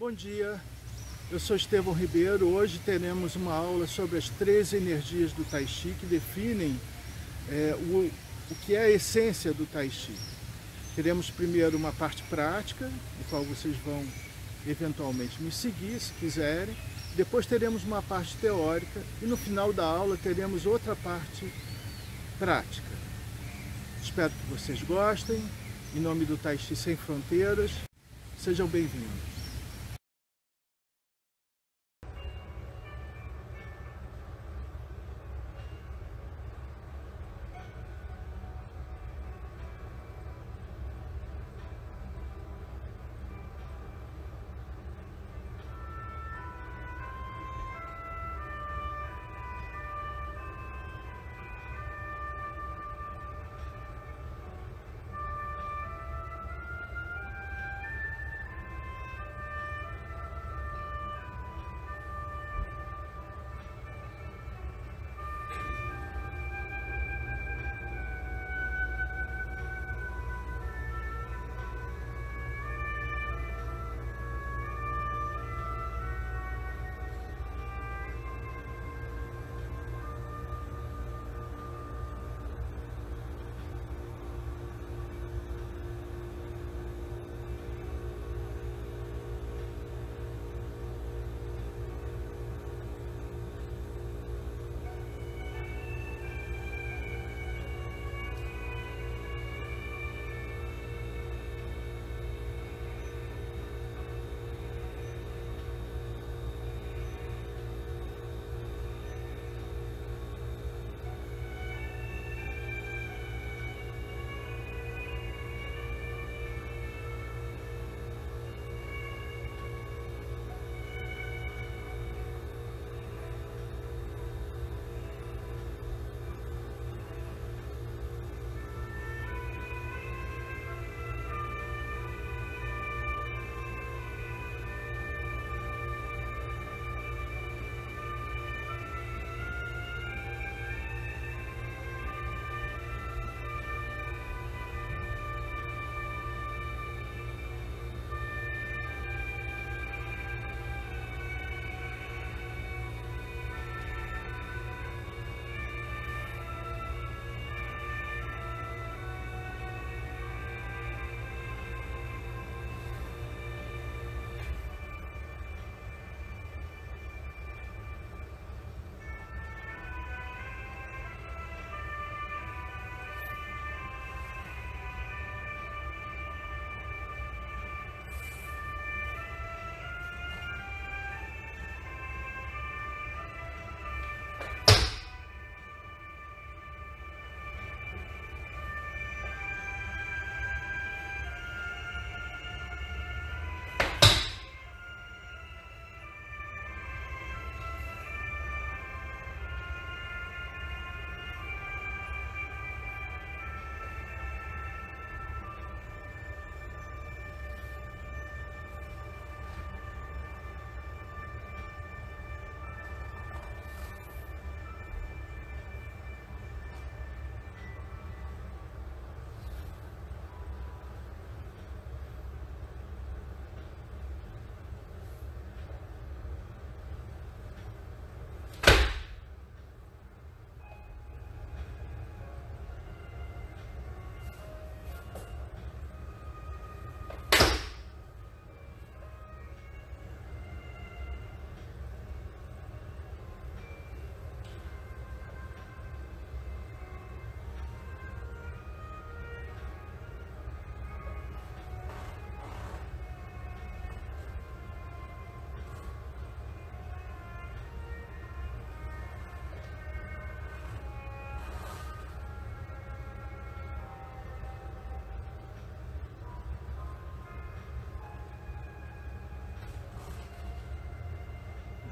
Bom dia, eu sou Estevão Ribeiro. Hoje teremos uma aula sobre as três energias do Tai Chi que definem é, o, o que é a essência do Tai Chi. Teremos primeiro uma parte prática, no qual vocês vão eventualmente me seguir, se quiserem. Depois teremos uma parte teórica e no final da aula teremos outra parte prática. Espero que vocês gostem. Em nome do Tai Chi Sem Fronteiras, sejam bem-vindos.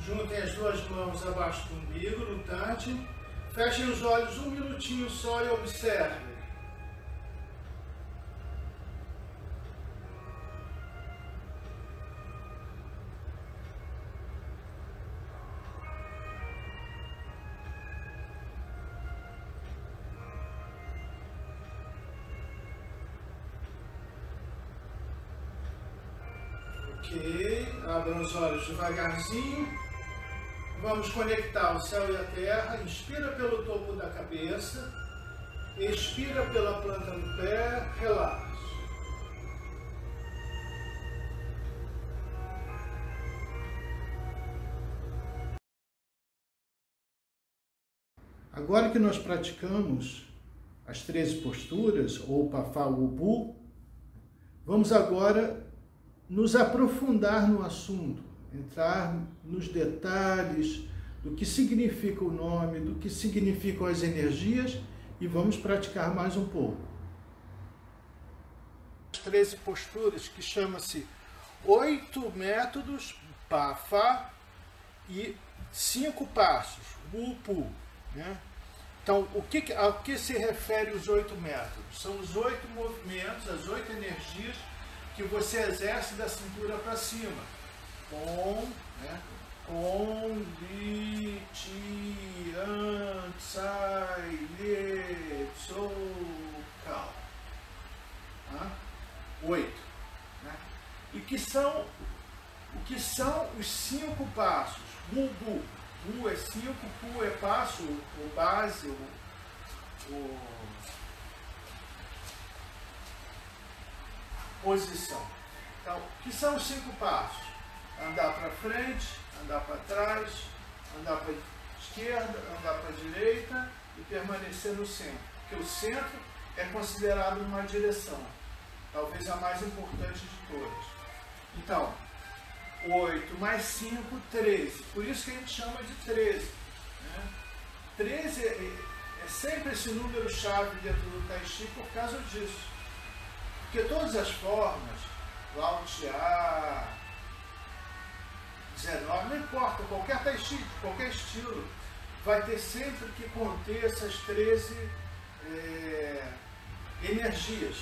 Juntem as duas mãos abaixo do umbigo, no tante. Fechem os olhos um minutinho só e observe. Ok? Ok, abram os olhos devagarzinho. Vamos conectar o céu e a terra. Inspira pelo topo da cabeça. Expira pela planta do pé. Relaxa. Agora que nós praticamos as 13 posturas, ou Pafá Ubu, vamos agora nos aprofundar no assunto, entrar nos detalhes do que significa o nome, do que significam as energias e vamos praticar mais um pouco. As 13 posturas que chama-se oito métodos Pafá e cinco passos, Upu. Né? Então, o que, a que se refere os oito métodos? São os oito movimentos, as oito energias que você exerce da cintura para cima. Om, né? Om, Li, Ti, An, Tsai, Le, Tso, Kal. Oito. Né? E que são, o que são os cinco passos? Mubu. Mu é cinco, Pu é passo, o base, o, o posição. Então, que são os cinco passos? Andar para frente, andar para trás, andar para esquerda, andar para direita e permanecer no centro. Porque o centro é considerado uma direção, talvez a mais importante de todas. Então, 8 mais 5, 13. Por isso que a gente chama de 13. Né? 13 é, é sempre esse número chave dentro do Tai Chi por causa disso. Porque todas as formas, Lao 19, não importa, qualquer Tai qualquer estilo, vai ter sempre que conter essas 13 é, energias.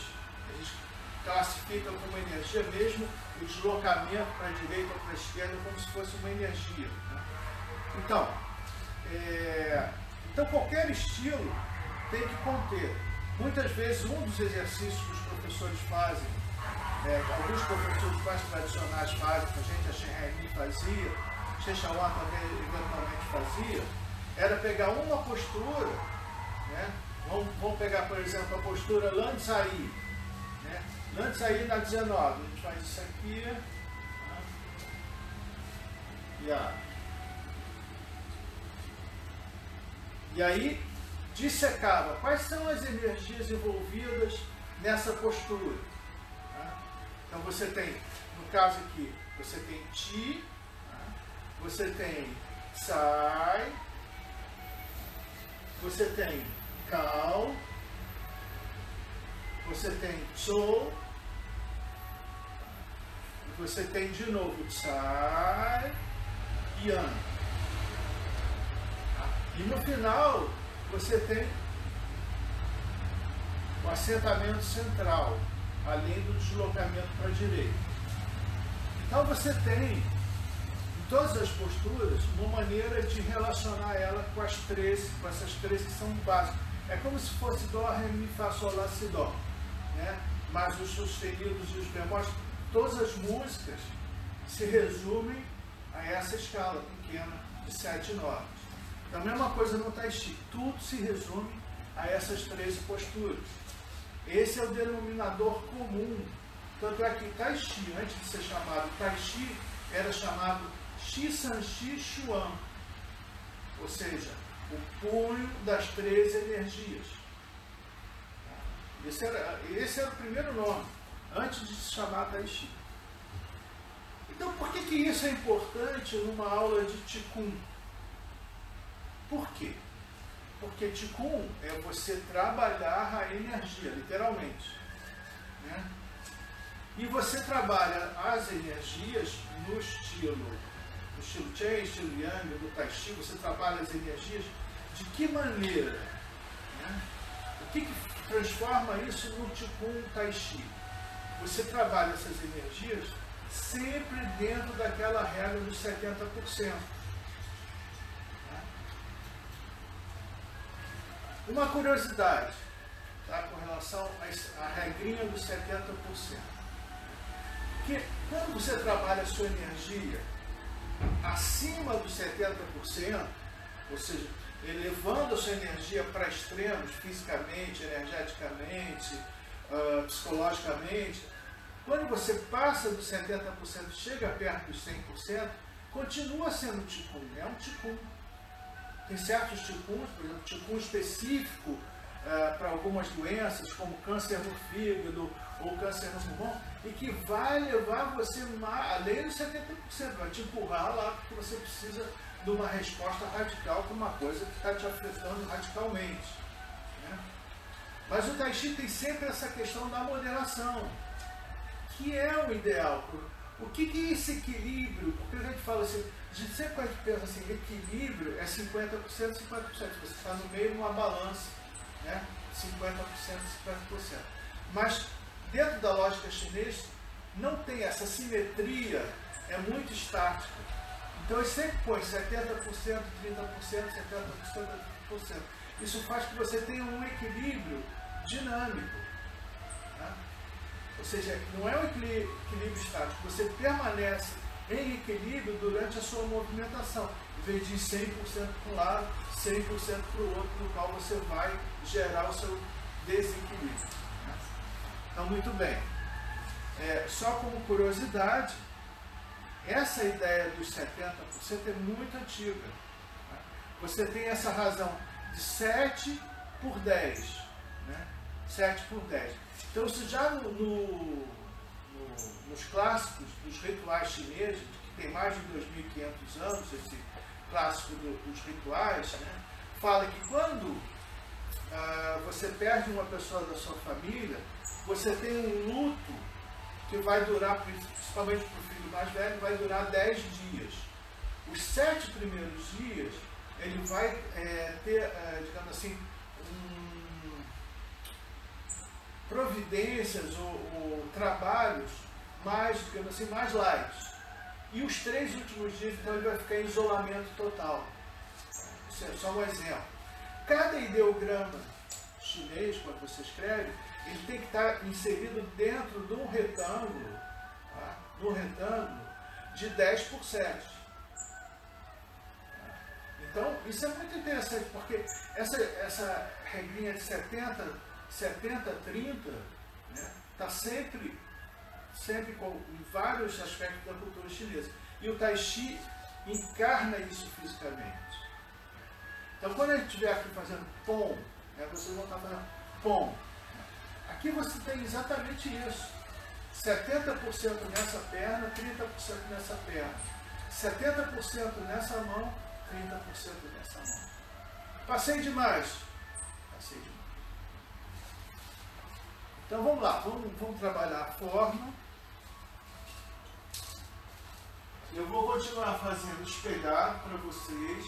A gente classifica como energia mesmo o deslocamento para a direita ou para a esquerda como se fosse uma energia. Né? Então, é, então, qualquer estilo tem que conter. Muitas vezes, um dos exercícios que os professores fazem, é, alguns professores mais tradicionais fazem, que a gente, a Shen fazia, Shechawan também eventualmente fazia, era pegar uma postura, né? vamos, vamos pegar, por exemplo, a postura Lanzai, né? Lanzai na 19, faz isso aqui. Tá? E, a, e aí dissecava quais são as energias envolvidas nessa postura. Tá? Então você tem, no caso aqui, você tem Ti, tá? você tem Sai, você tem Kal, você tem Chou, você tem de novo Tsai e An. E no final, você tem o assentamento central, além do deslocamento para a direita. Então você tem, em todas as posturas, uma maneira de relacionar ela com as três, com essas três que são básicas. É como se fosse Dó, Ré, Mi, Fá, Sol, Lá, Si, Dó. Né? Mas os sustenidos e os bemóis todas as músicas se resumem a essa escala pequena de sete notas. Da mesma coisa no Tai Chi, tudo se resume a essas 13 posturas. Esse é o denominador comum. Tanto é que Tai Chi, antes de ser chamado Tai Chi, era chamado Shi San Shi Chuan, ou seja, o punho das três energias. Esse era, esse era o primeiro nome antes de se chamar Tai Chi. Então, por que, que isso é importante numa aula de Ticum? Por quê? Porque Ticum é você trabalhar a energia, literalmente. Né? E você trabalha as energias no estilo, no estilo Chen, estilo Yang, do Tai Chi, você trabalha as energias de que maneira? Né? O que, que transforma isso no Ticum Tai Chi? você trabalha essas energias sempre dentro daquela regra dos 70%. Uma curiosidade tá, com relação à regrinha dos 70%. Porque quando você trabalha a sua energia acima dos 70%, ou seja, elevando a sua energia para extremos, fisicamente, energeticamente, uh, psicologicamente, quando você passa dos 70%, chega perto dos 100%, continua sendo ticum, é um ticum. Tem certos ticuns, por exemplo, ticum específico uh, para algumas doenças, como câncer no fígado ou câncer no pulmão, e que vai levar você além dos 70%, vai te empurrar lá porque você precisa de uma resposta radical para uma coisa que está te afetando radicalmente. Né? Mas o Tai Chi tem sempre essa questão da moderação, que é o ideal. O que, que é esse equilíbrio? Porque a gente fala assim, gente sempre quando pensa assim, equilíbrio é 50%, 50%. Você está no meio de uma balança, né? 50%, 50%. Mas dentro da lógica chinesa, não tem essa simetria, é muito estática. Então ele sempre põe 70%, 30%, 70%, 80%. Isso faz que você tenha um equilíbrio dinâmico. Né? Ou seja, não é um equilíbrio estático, você permanece em equilíbrio durante a sua movimentação, em vez de 100% para um lado, 100% para o outro, no qual você vai gerar o seu desequilíbrio. Né? Então, muito bem. É, só como curiosidade, essa ideia dos 70% é muito antiga. Né? Você tem essa razão de 7 por 10. Né? 7 por 10. Então, se já no, no, no, nos clássicos dos rituais chineses, que tem mais de 2.500 anos, esse clássico do, dos rituais, né? fala que quando ah, você perde uma pessoa da sua família, você tem um luto que vai durar, principalmente para o filho mais velho, vai durar 10 dias. Os sete primeiros dias, ele vai é, ter, é, digamos assim, um, providências ou, ou, trabalhos mais, digamos assim, mais light. E os três últimos dias, então, ele vai ficar em isolamento total. Isso é só um exemplo. Cada ideograma chinês, quando você escreve, ele tem que estar inserido dentro de um retângulo, tá? de um retângulo de 10 por 7. Então, isso é muito interessante, porque essa, essa regrinha de 70, 70, 30, está né, tá sempre, sempre com, em vários aspectos da cultura chinesa. E o Tai Chi encarna isso fisicamente. Então, quando a gente estiver aqui fazendo pom, né, vocês vão estar fazendo pom, Aqui você tem exatamente isso. 70% nessa perna, 30% nessa perna. 70% nessa mão, 30% nessa mão. Passei demais. Passei demais. Então vamos lá, vamos, vamos trabalhar a forma. Eu vou continuar fazendo espelhado para vocês.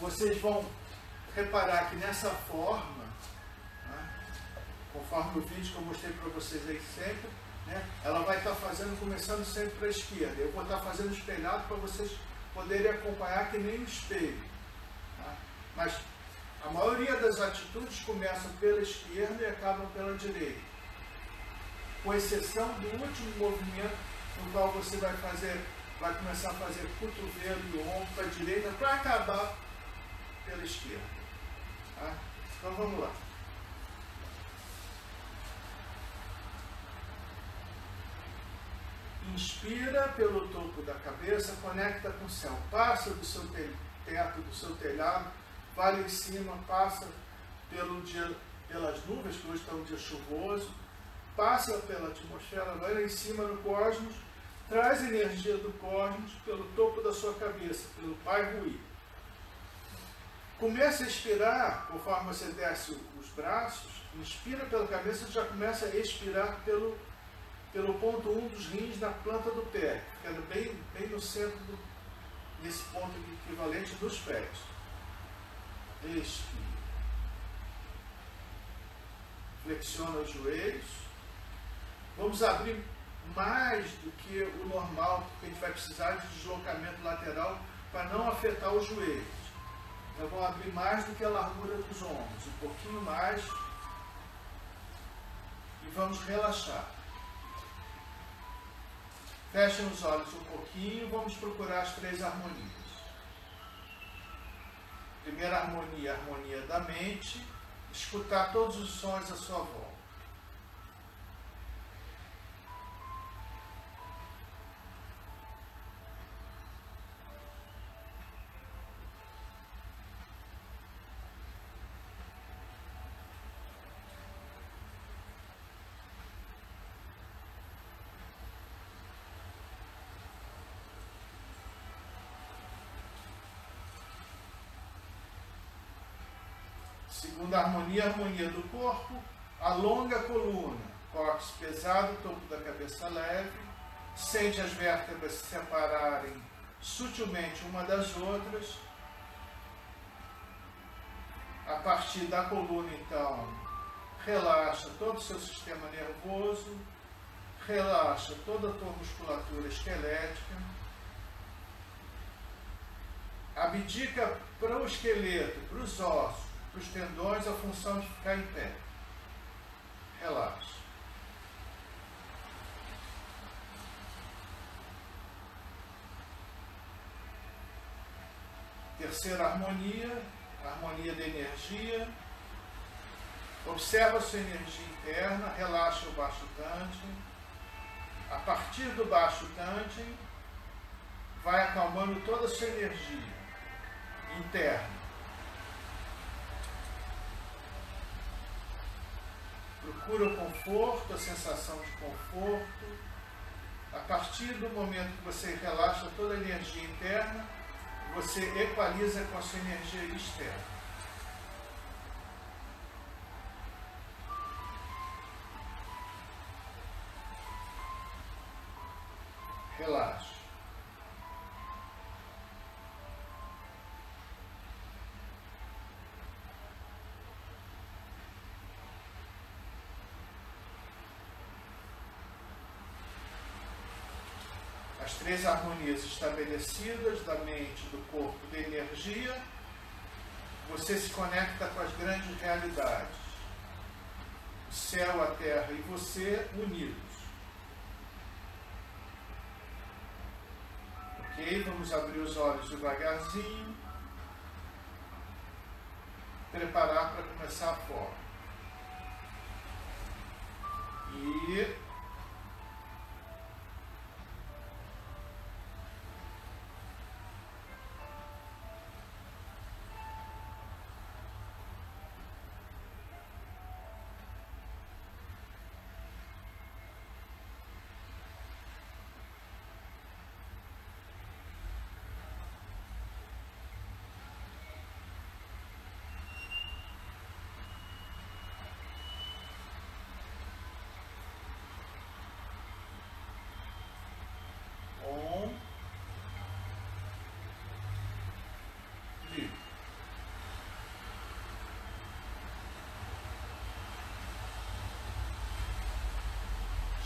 Vocês vão reparar que nessa forma, né, conforme o vídeo que eu mostrei para vocês aí sempre, né, ela vai estar tá fazendo, começando sempre para a esquerda. Eu vou estar tá fazendo espelhado para vocês poderem acompanhar que nem um espelho. Tá? Mas a maioria das atitudes começam pela esquerda e acabam pela direita. Com exceção do último movimento, no qual você vai fazer, vai começar a fazer cotovelo e ombro para a direita para acabar pela esquerda. Tá? Então vamos lá. Inspira pelo topo da cabeça, conecta com o céu, passa do seu teto, do seu telhado, vai em cima, passa pelo dia, pelas nuvens, que hoje está um dia chuvoso, passa pela atmosfera, vai lá em cima no cosmos, traz energia do cosmos pelo topo da sua cabeça, pelo Pai Rui. Comece a expirar, conforme você desce os braços, inspira pela cabeça e já começa a expirar pelo, pelo ponto 1 um dos rins na planta do pé, ficando bem, bem no centro, do, nesse ponto equivalente dos pés. Expira. Flexiona os joelhos. Vamos abrir mais do que o normal, porque a gente vai precisar de deslocamento lateral para não afetar os joelhos. Então vão abrir mais do que a largura dos ombros, um pouquinho mais. vamos relaxar. Fechem os olhos um pouquinho, vamos procurar as três harmonias. Primeira harmonia, harmonia da mente, escutar todos os sons à sua volta. Segunda harmonia, harmonia do corpo, alonga a coluna, cóccix pesado, topo da cabeça leve, sente as vértebras se separarem sutilmente uma das outras. A partir da coluna, então, relaxa todo o seu sistema nervoso, relaxa toda a tua musculatura esquelética, abdica para o esqueleto, para os ossos, os tendões a função de ficar em pé. Relaxa. Terceira harmonia, harmonia da energia. Observa sua energia interna, relaxa o baixo tântin. A partir do baixo tântin, vai acalmando toda a sua energia interna. Procura o conforto, a sensação de conforto. A partir do momento que você relaxa toda a energia interna, você equaliza com a sua energia externa. Relaxa. Três harmonias estabelecidas da mente, do corpo, da energia, você se conecta com as grandes realidades. O céu, a terra e você unidos. Ok? Vamos abrir os olhos devagarzinho. Preparar para começar a forma. E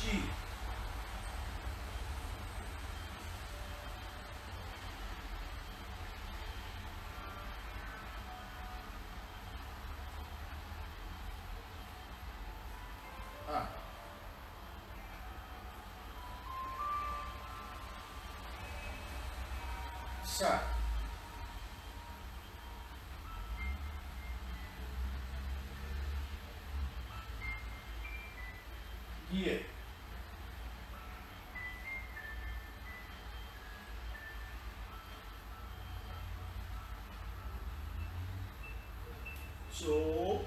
Sai. Guia. So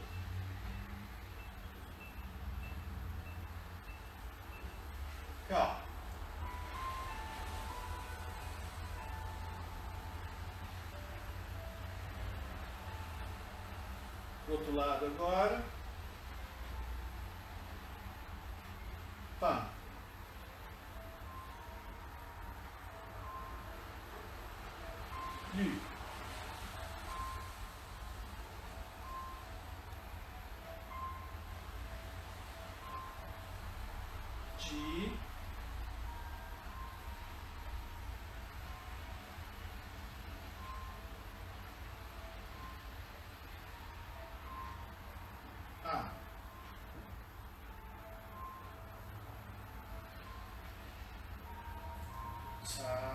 outro lado agora. Pá. 起，啊，长。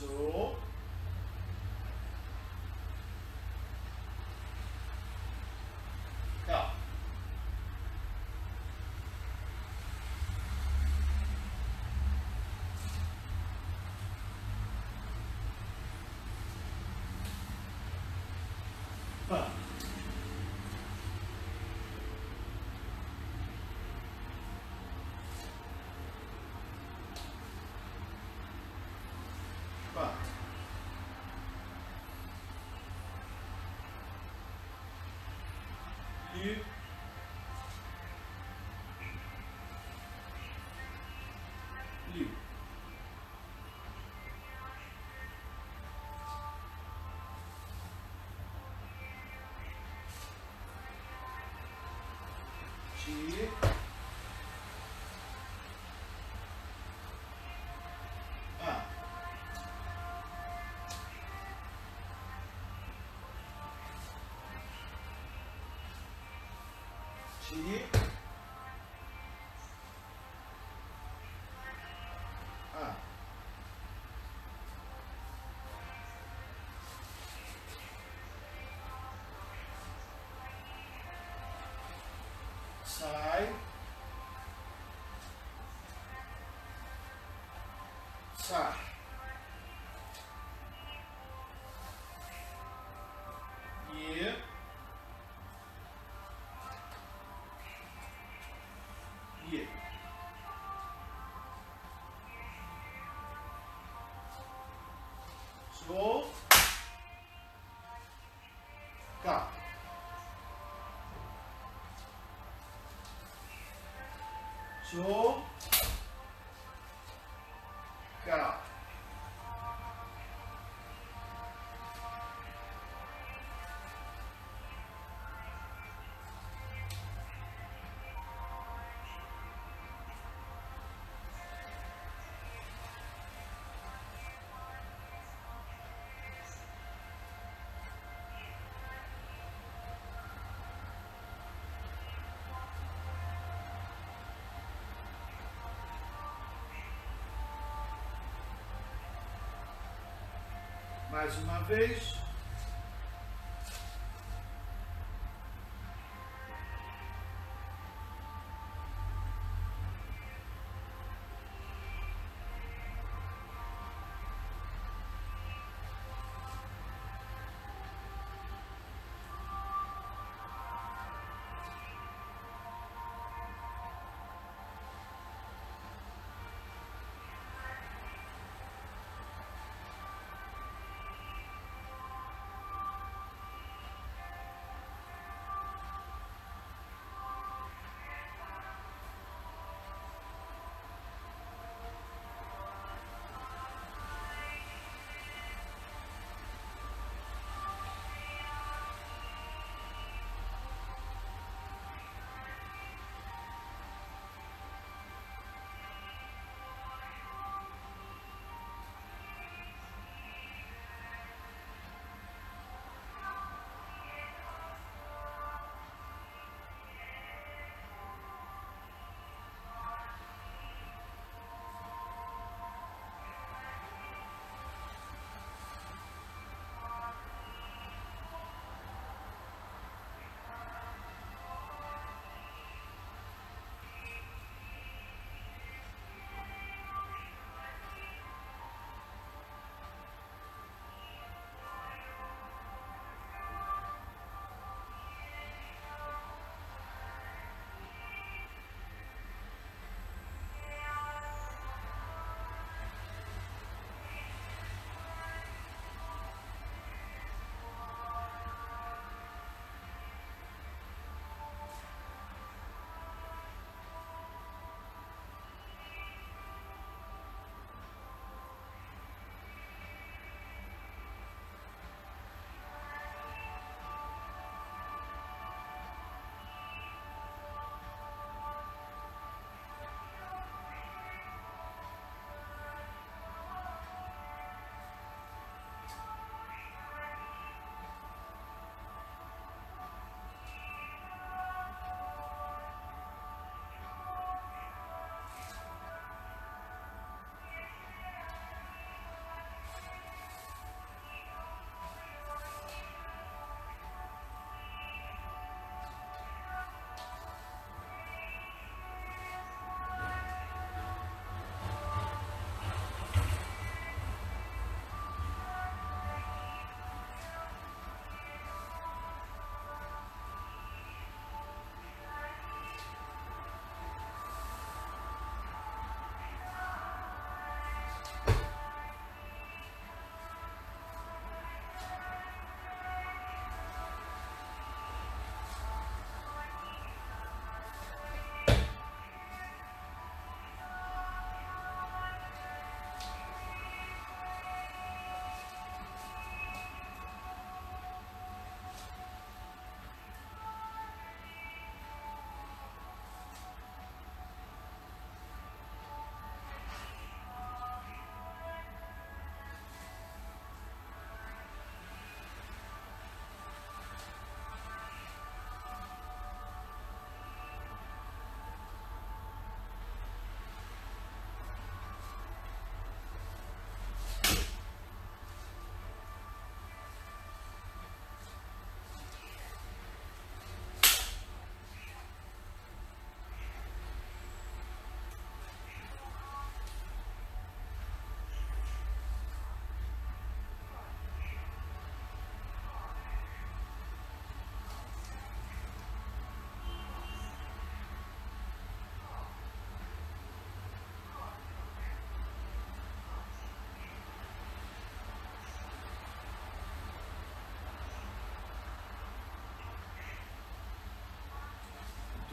쭉. E Liu. Ti. Ti. Ah. Sai. Sai. So. Cá. So. Cá. Mais uma vez.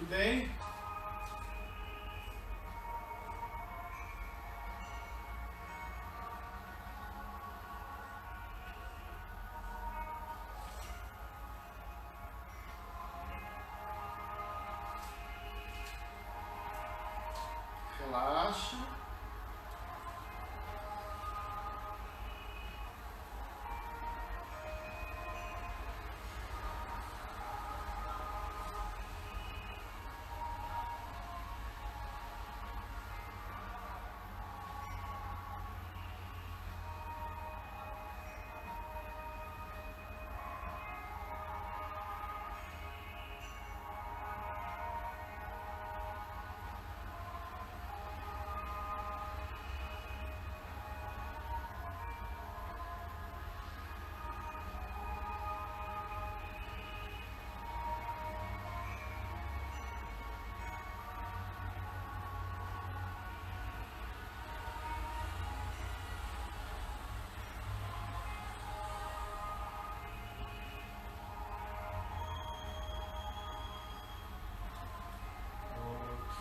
Bem? Relaxa.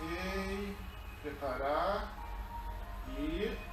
Ok. Preparar. E.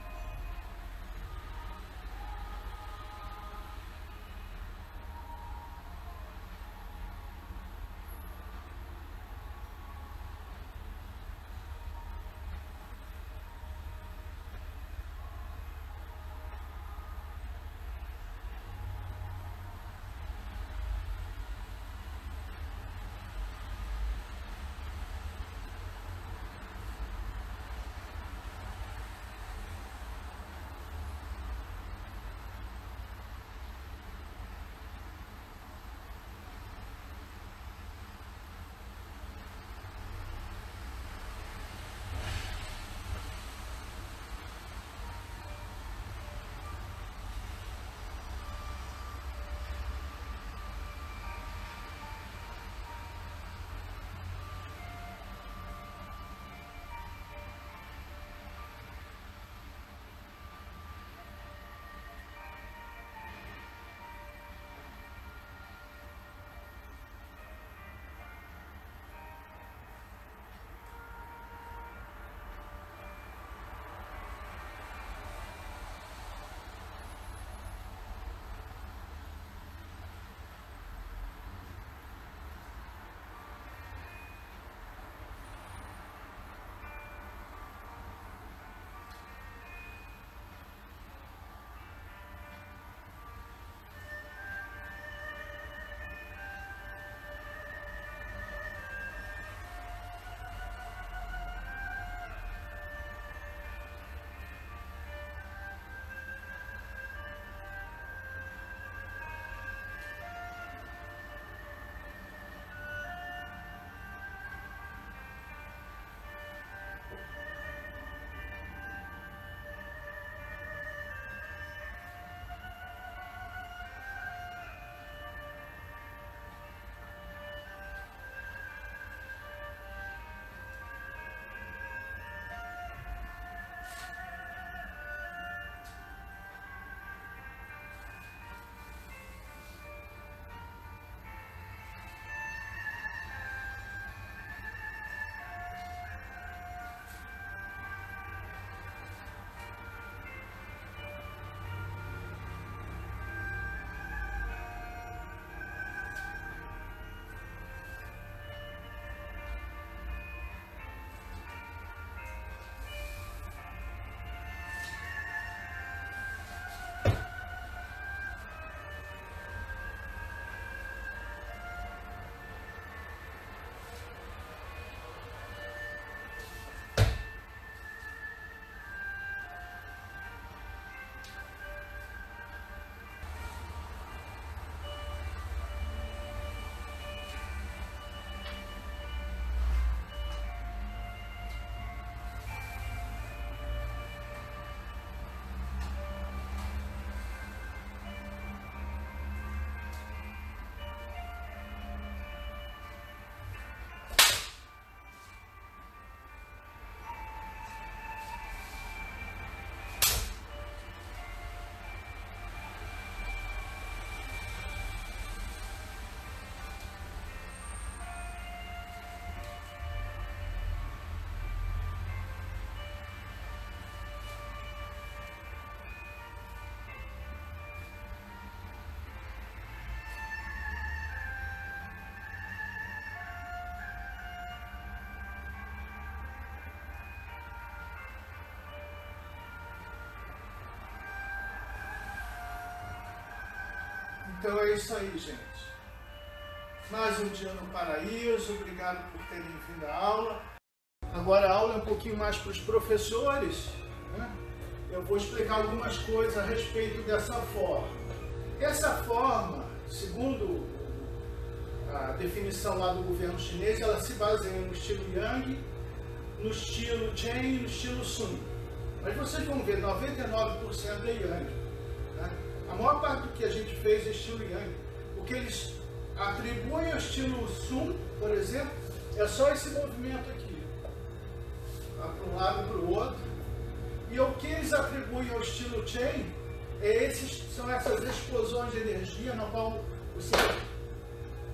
Então é isso aí, gente. Mais um dia no paraíso, obrigado por terem vindo à aula. Agora a aula é um pouquinho mais para os professores. Né? Eu vou explicar algumas coisas a respeito dessa forma. Essa forma, segundo a definição lá do governo chinês, ela se baseia no estilo Yang, no estilo Chen e no estilo Sun. Mas vocês vão ver, 99% é Yang. A maior parte do que a gente fez é estilo Yang. O que eles atribuem ao estilo Sun, por exemplo, é só esse movimento aqui. Tá? Para um lado e para o outro. E o que eles atribuem ao estilo Chen é esses, são essas explosões de energia na qual você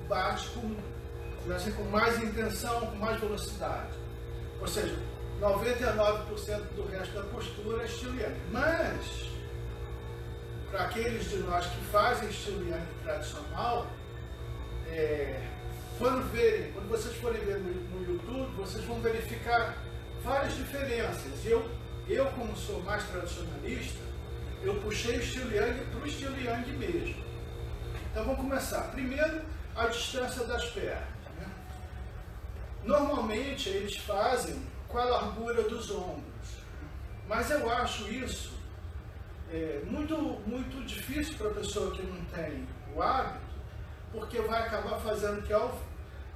bate com, assim, com mais intenção, com mais velocidade. Ou seja, 99% do resto da postura é estilo Yang. Mas, para aqueles de nós que fazem estilo Yang tradicional, é, quando verem, quando vocês forem ver no, no, YouTube, vocês vão verificar várias diferenças. Eu, eu como sou mais tradicionalista, eu puxei o estilo Yang para o estilo Yang mesmo. Então vamos começar. Primeiro, a distância das pernas. Né? Normalmente eles fazem com a largura dos ombros, mas eu acho isso é, muito, muito difícil para a pessoa que não tem o hábito, porque vai acabar fazendo que ao,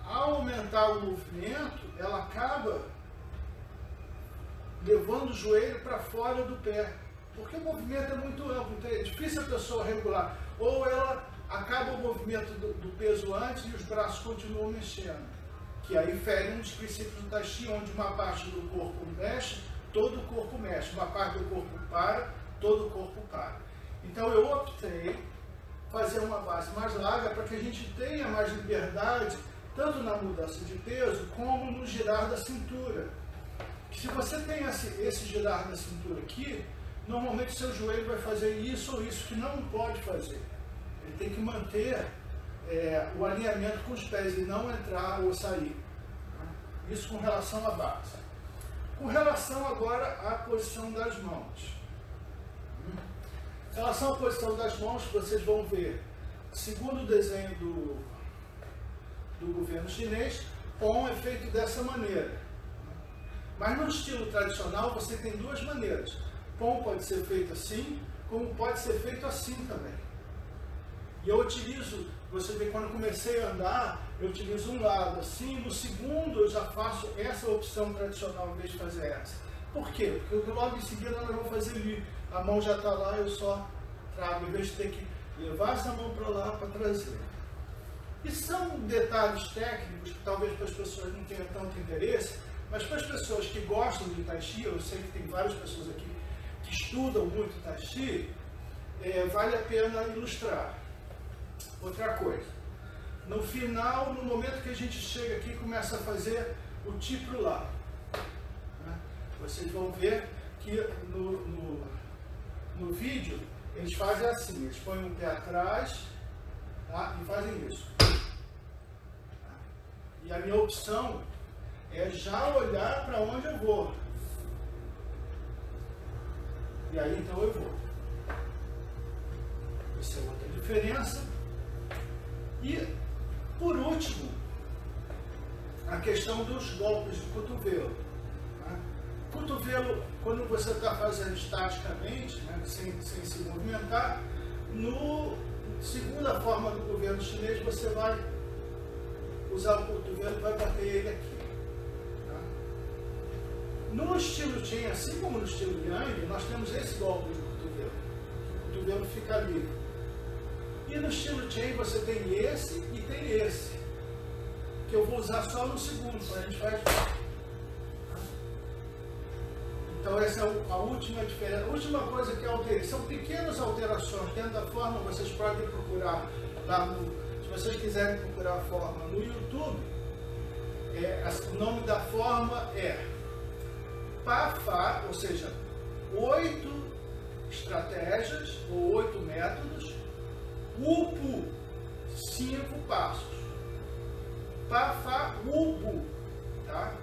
ao aumentar o movimento, ela acaba levando o joelho para fora do pé, porque o movimento é muito amplo, então é difícil a pessoa regular. Ou ela acaba o movimento do, do, peso antes e os braços continuam mexendo. Que aí fere um dos princípios do Tai onde uma parte do corpo mexe, todo o corpo mexe. Uma parte do corpo para, todo o corpo para. Então eu optei fazer uma base mais larga para que a gente tenha mais liberdade, tanto na mudança de peso, como no girar da cintura. Se você tem esse, esse girar da cintura aqui, normalmente seu joelho vai fazer isso ou isso que não pode fazer. Ele tem que manter é, o alinhamento com os pés e não entrar ou sair. Isso com relação à base. Com relação agora à posição das mãos. Em relação à posição das mãos, vocês vão ver, segundo o desenho do, do governo chinês, POM é feito dessa maneira. Mas no estilo tradicional você tem duas maneiras. POM pode ser feito assim, como pode ser feito assim também. E eu utilizo, você vê, quando comecei a andar, eu utilizo um lado assim, no segundo eu já faço essa opção tradicional em vez de fazer essa. Por quê? Porque logo em seguida nós vamos fazer ali, a mão já está lá, eu só trago, em vez de ter que levar essa mão para lá para trazer. E são detalhes técnicos que talvez para as pessoas não tenham tanto interesse, mas para as pessoas que gostam de Tai Chi, eu sei que tem várias pessoas aqui que estudam muito Tai Chi, é, vale a pena ilustrar. Outra coisa, no final, no momento que a gente chega aqui, começa a fazer o tipo lá. Né? Vocês vão ver que no, no, no, vídeo eles fazem assim, eles põem um pé atrás tá? e fazem isso. E a minha opção é já olhar para onde eu vou. E aí então eu vou. Essa é outra diferença. E, por último, a questão dos golpes de cotovelo. Cotovelo, quando você está fazendo estaticamente, né, sem, sem se movimentar, no segunda forma do governo chinês, você vai usar o cotovelo e vai bater ele aqui. Tá? No estilo Chen, assim como no estilo Yang, nós temos esse golpe de cotovelo. O cotovelo fica livre. E no estilo chain você tem esse e tem esse. Que eu vou usar só no segundo, a gente faz. Então essa é a última diferença. A última coisa que eu alterei. São pequenas alterações dentro da forma, vocês podem procurar lá no. Se vocês quiserem procurar a forma no YouTube, é, o nome da forma é PAFA, ou seja, oito estratégias ou oito métodos Upu, cinco passos. Pafa, upu, tá?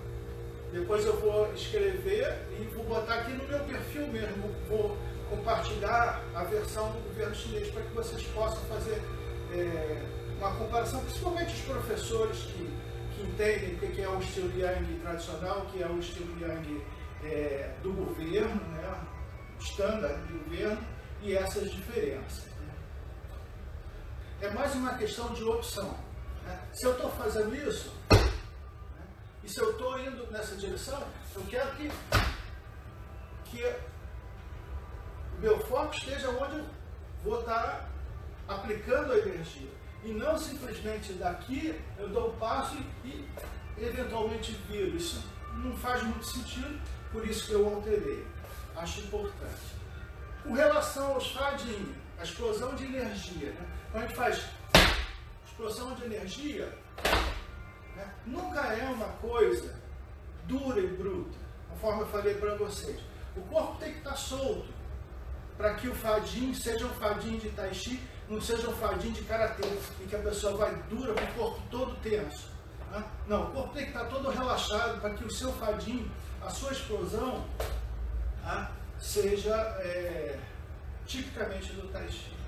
Depois eu vou escrever e vou botar aqui no meu perfil mesmo. Vou compartilhar a versão do governo chinês para que vocês possam fazer é, uma comparação, principalmente os professores que, que entendem o que é o estilo Yang tradicional, que é o estilo Yang é, do governo, né, estándar do governo, e essas diferenças. Né. É mais uma questão de opção. Né? Se eu estou fazendo isso, e se eu estou indo nessa direção, eu quero que, que meu foco esteja onde eu vou estar aplicando a energia. E não simplesmente daqui eu dou um passo e, e eventualmente viro. Isso não faz muito sentido, por isso que eu alterei. Acho importante. Com relação aos fadinhos, a explosão de energia, né? quando a gente faz explosão de energia, né? nunca é uma coisa dura e bruta, conforme eu falei para vocês. O corpo tem que estar solto para que o fadinho seja um fadinho de tai chi, não seja um fadinho de karatê, em que a pessoa vai dura com o corpo todo tenso. Né? Não, o corpo tem que estar todo relaxado para que o seu fadinho, a sua explosão, né? seja é, tipicamente do tai chi.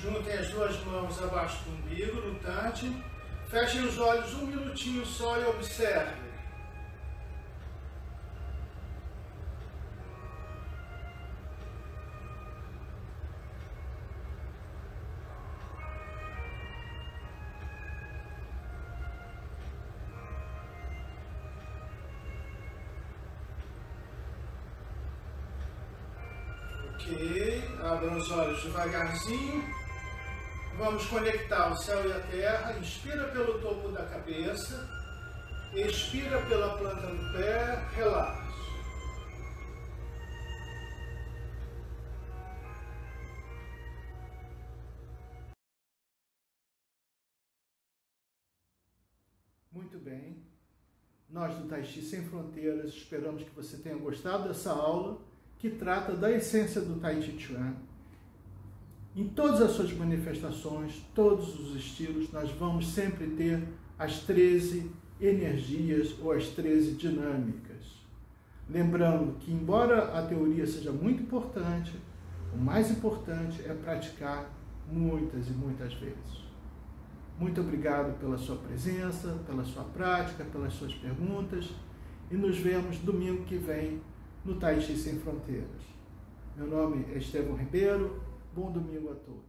Juntem as duas mãos abaixo do umbigo, no tante. Fechem os olhos um minutinho só e observem. Ok, abram os olhos devagarzinho. Vamos conectar o céu e a terra. Inspira pelo topo da cabeça. Expira pela planta do pé. Relaxa. Muito bem. Nós do Tai Chi Sem Fronteiras esperamos que você tenha gostado dessa aula que trata da essência do Tai Chi Chuan. Em todas as suas manifestações, todos os estilos, nós vamos sempre ter as 13 energias ou as 13 dinâmicas. Lembrando que, embora a teoria seja muito importante, o mais importante é praticar muitas e muitas vezes. Muito obrigado pela sua presença, pela sua prática, pelas suas perguntas e nos vemos domingo que vem no Tai Chi Sem Fronteiras. Meu nome é Estevão Ribeiro, bom domingo a todos.